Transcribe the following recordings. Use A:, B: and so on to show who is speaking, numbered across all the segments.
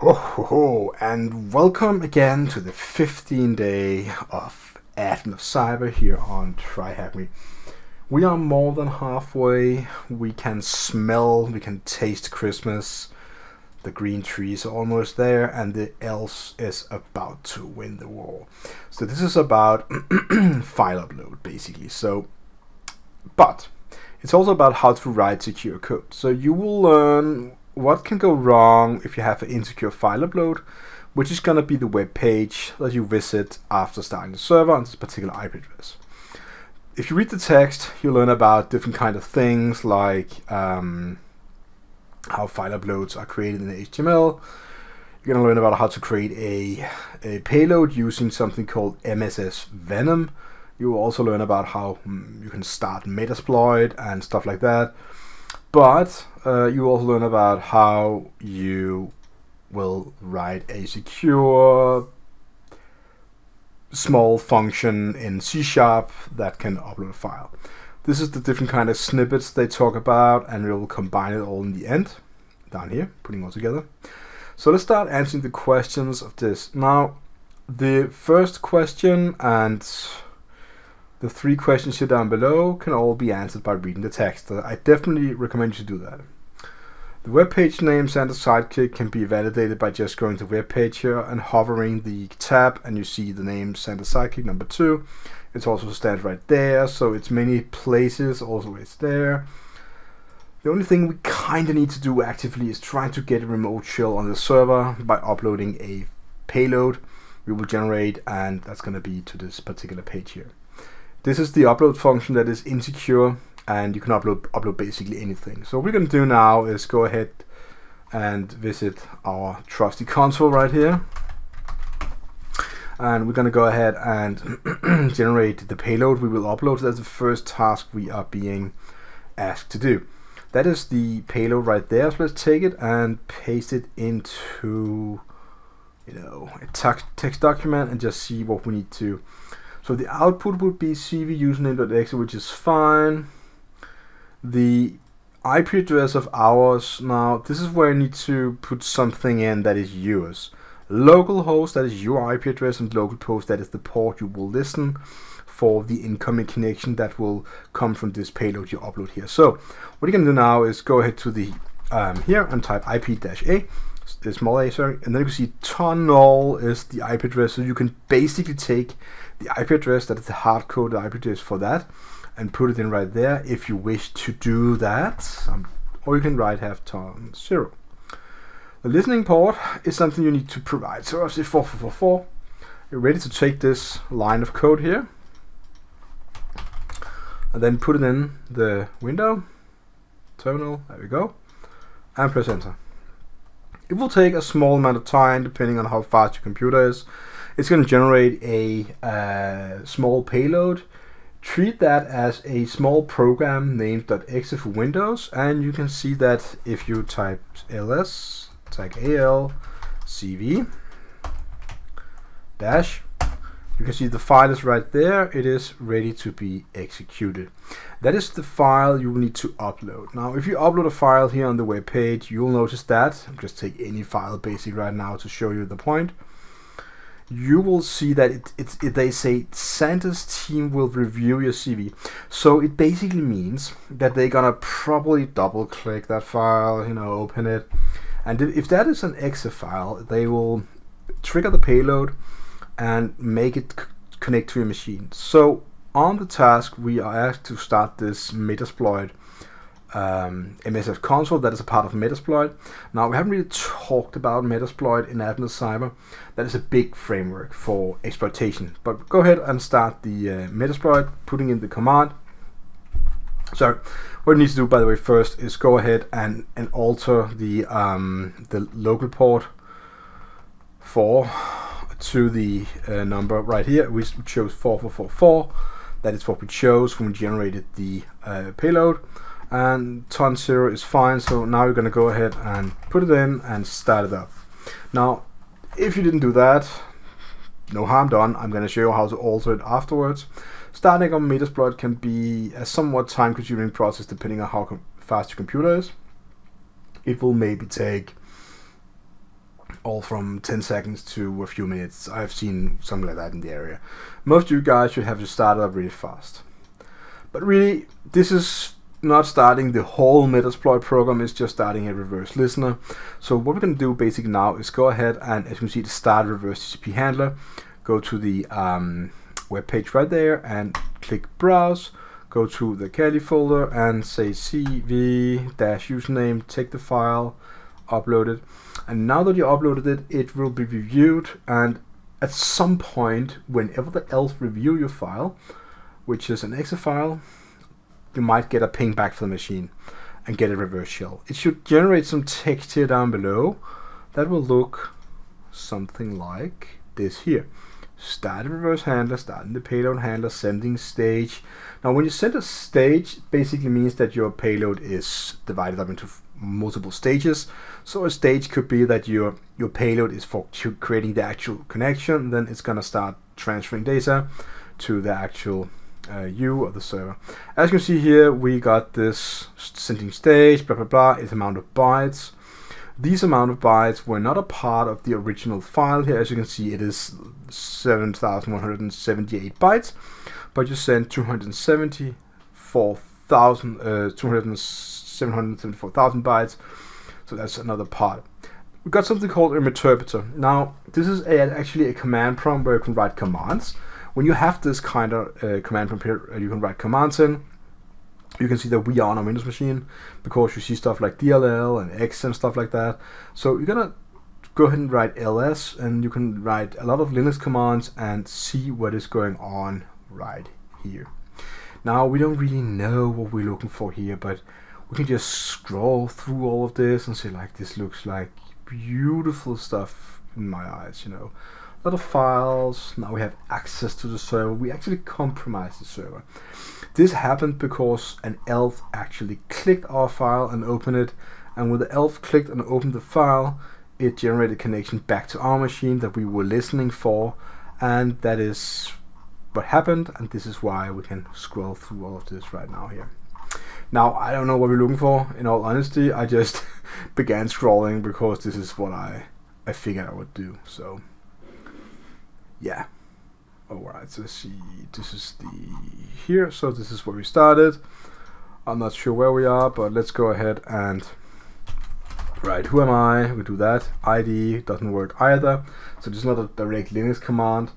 A: Ho, ho, ho, and welcome again to the 15th day of Advent of Cyber here on TryHackMe. We are more than halfway. We can smell, we can taste Christmas. The green trees are almost there, and the elves is about to win the war. So this is about file upload, basically. So, but it's also about how to write secure code. So you will learn what can go wrong if you have an insecure file upload, which is going to be the web page that you visit after starting the server on this particular IP address. If you read the text, you'll learn about different kind of things like um, how file uploads are created in HTML. You're going to learn about how to create a, a payload using something called MSS Venom. You will also learn about how mm, you can start Metasploit and stuff like that. But uh, you also learn about how you will write a secure small function in C Sharp that can upload a file. This is the different kind of snippets they talk about and we will combine it all in the end, down here, putting all together. So let's start answering the questions of this. Now, the first question and the three questions here down below can all be answered by reading the text. I definitely recommend you to do that. The web page name Santa Sidekick can be validated by just going to web page here and hovering the tab and you see the name Santa Sidekick number two. It's also stands right there, so it's many places, also it's there. The only thing we kinda need to do actively is try to get a remote shell on the server by uploading a payload we will generate and that's gonna be to this particular page here. This is the upload function that is insecure and you can upload upload basically anything. So what we're going to do now is go ahead and visit our trusty console right here. And we're going to go ahead and generate the payload we will upload. So that's the first task we are being asked to do. That is the payload right there. So let's take it and paste it into you know a text document and just see what we need to so the output would be cv username.exe, which is fine. The IP address of ours, now this is where I need to put something in that is yours. Localhost, that is your IP address, and localhost, that is the port you will listen for the incoming connection that will come from this payload you upload here. So what going to do now is go ahead to the um, here and type IP-A, small a, sorry, and then you can see tunnel is the IP address. So you can basically take the IP address, that is the hard code IP address for that, and put it in right there if you wish to do that. Um, or you can write half ton zero. The listening port is something you need to provide. So I say 4444. You're ready to take this line of code here and then put it in the window, terminal, there we go, and press enter. It will take a small amount of time depending on how fast your computer is it's going to generate a uh, small payload. Treat that as a small program named .exe for Windows, and you can see that if you type ls, type al, cv, dash, you can see the file is right there. It is ready to be executed. That is the file you will need to upload. Now, if you upload a file here on the web page, you'll notice that. just take any file basic right now to show you the point you will see that it, it, it, they say Santa's team will review your CV. So it basically means that they're gonna probably double click that file, you know, open it. And if that is an exe file, they will trigger the payload and make it connect to your machine. So on the task, we are asked to start this Metasploit um, MSF console that is a part of Metasploit. Now, we haven't really talked about Metasploit in Advent Cyber. That is a big framework for exploitation. But go ahead and start the uh, Metasploit, putting in the command. So, what you need to do, by the way, first is go ahead and, and alter the, um, the local port for to the uh, number right here. We chose 4444. That is what we chose when we generated the uh, payload and ton zero is fine so now you're gonna go ahead and put it in and start it up now if you didn't do that no harm done I'm gonna show you how to alter it afterwards starting on Metasploit can be a somewhat time consuming process depending on how fast your computer is it will maybe take all from 10 seconds to a few minutes. I've seen something like that in the area. Most of you guys should have to start it up really fast. But really, this is not starting the whole Metasploit program, it's just starting a reverse listener. So what we're going to do basically now is go ahead and as you can see the start reverse TCP handler, go to the um, web page right there and click browse, go to the Kali folder and say cv-username, take the file, upload it. And now that you uploaded it, it will be reviewed and at some point, whenever the ELF review your file, which is an exe file, you might get a ping back from the machine and get a reverse shell. It should generate some text here down below that will look something like this here. Start a reverse handler, starting the payload handler, sending stage. Now when you send a stage, basically means that your payload is divided up into multiple stages. So a stage could be that your your payload is for creating the actual connection, then it's gonna start transferring data to the actual uh, U of the server. As you can see here, we got this sending stage, blah blah blah, its amount of bytes. These amount of bytes were not a part of the original file here. As you can see, it is 7,178 bytes, but you sent 274,000, uh, 774,000 bytes. So that's another part. We got something called a interpreter. Now, this is a, actually a command prompt where you can write commands when you have this kind of uh, command prompt uh, you can write commands in. You can see that we are on a Windows machine because you see stuff like DLL and X and stuff like that. So you're gonna go ahead and write ls and you can write a lot of Linux commands and see what is going on right here. Now we don't really know what we're looking for here, but we can just scroll through all of this and say like this looks like beautiful stuff in my eyes, you know lot of files. Now we have access to the server. We actually compromised the server. This happened because an elf actually clicked our file and opened it. And when the elf clicked and opened the file, it generated a connection back to our machine that we were listening for. And that is what happened. And this is why we can scroll through all of this right now here. Now, I don't know what we're looking for. In all honesty, I just began scrolling because this is what I, I figured I would do. So yeah. Alright, so let's see. This is the here, so this is where we started. I'm not sure where we are, but let's go ahead and right, who am I? We do that. ID doesn't work either. So there's not a direct Linux command.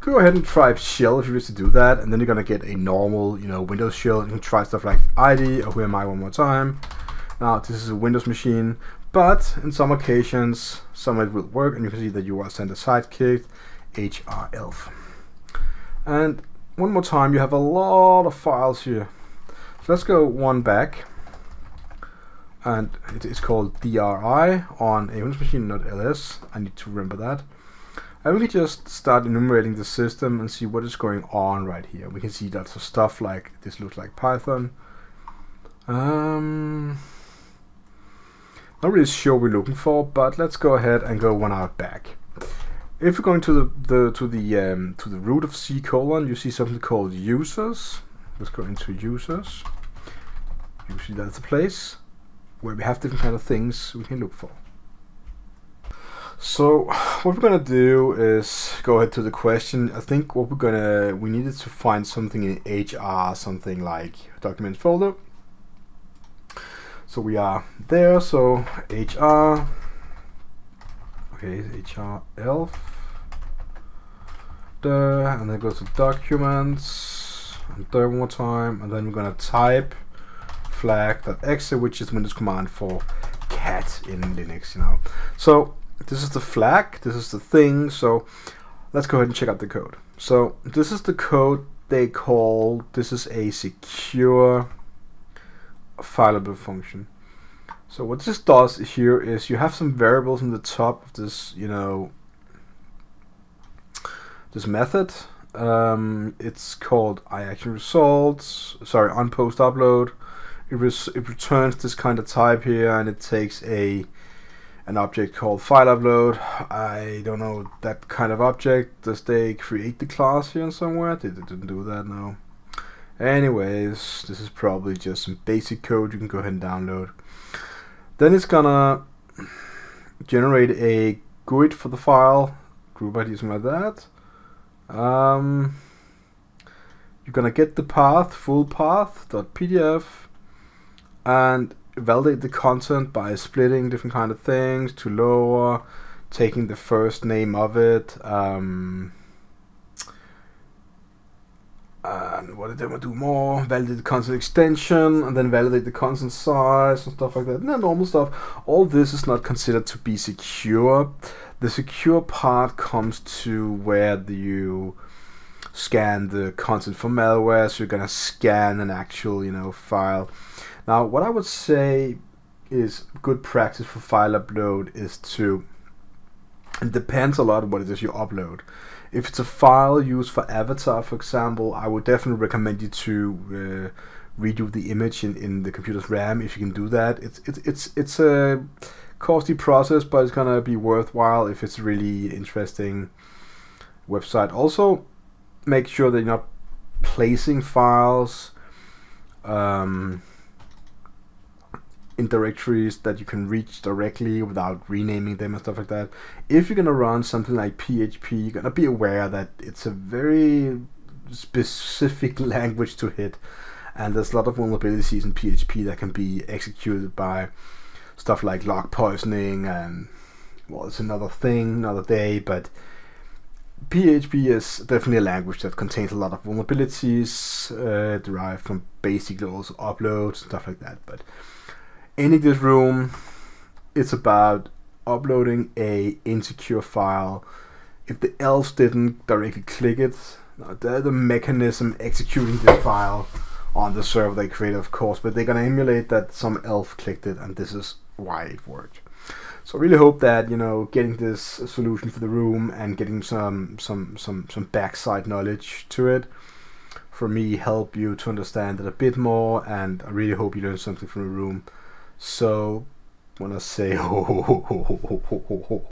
A: Go ahead and try shell if you wish to do that, and then you're gonna get a normal, you know, Windows shell. You can try stuff like ID or who am I one more time. Now this is a Windows machine, but in some occasions some of it will work, and you can see that you are sent a sidekick hrelf. And one more time, you have a lot of files here. So let's go one back. And it is called DRI on a Windows machine, not ls. I need to remember that. And we can just start enumerating the system and see what is going on right here. We can see lots of stuff like this looks like Python. Um, not really sure we're looking for, but let's go ahead and go one out back if you're going to the, the to the um, to the root of C colon, you see something called users. Let's go into users. Usually that's a place where we have different kind of things we can look for. So what we're gonna do is go ahead to the question. I think what we're gonna we needed to find something in HR, something like document folder. So we are there. So HR Okay, HR elf. There, and then go to documents, and there one more time, and then we're gonna type flag.exe, which is Windows command for cat in Linux, you know. So this is the flag, this is the thing, so let's go ahead and check out the code. So this is the code they call, this is a secure fileable function. So what this does here is you have some variables in the top of this, you know, this method. Um, it's called iActionResults. Sorry, onPostUpload. It, it returns this kind of type here, and it takes a an object called fileUpload. I don't know that kind of object. Does they create the class here somewhere? They didn't do that. No. Anyways, this is probably just some basic code you can go ahead and download. Then it's gonna generate a GUID for the file, group ID, something like that. Um, you're gonna get the path, full path .pdf, and validate the content by splitting different kind of things to lower, taking the first name of it. Um, and what did I do more? Validate the content extension, and then validate the content size and stuff like that. And then normal stuff. All this is not considered to be secure. The secure part comes to where you scan the content for malware. So you're gonna scan an actual, you know, file. Now, what I would say is good practice for file upload is to. It depends a lot what it is you upload if it's a file used for avatar, for example, I would definitely recommend you to uh, redo the image in, in the computer's RAM if you can do that. It's it's it's it's a costly process, but it's gonna be worthwhile if it's a really interesting website. Also, make sure that you're not placing files. Um, in directories that you can reach directly without renaming them and stuff like that. If you're gonna run something like PHP, you're gonna be aware that it's a very specific language to hit, and there's a lot of vulnerabilities in PHP that can be executed by stuff like log poisoning and well, it's another thing, another day, but PHP is definitely a language that contains a lot of vulnerabilities uh, derived from basically also uploads and stuff like that. But ending this room, it's about uploading a insecure file. If the elves didn't directly click it, they're the mechanism executing this file on the server they created, of course, but they're gonna emulate that some elf clicked it, and this is why it worked. So I really hope that you know getting this solution for the room and getting some some some some backside knowledge to it for me help you to understand it a bit more, and I really hope you learned something from the room. So when I say ho